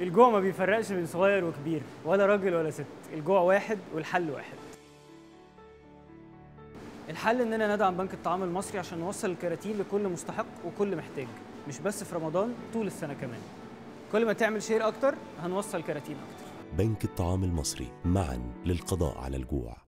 الجوع ما بيفرقش بين صغير وكبير ولا راجل ولا ست الجوع واحد والحل واحد. الحل إننا ندعم بنك الطعام المصري عشان نوصل الكراتين لكل مستحق وكل محتاج مش بس في رمضان طول السنة كمان. كل ما تعمل شير أكتر هنوصل كراتين أكتر. بنك الطعام المصري معا للقضاء على الجوع.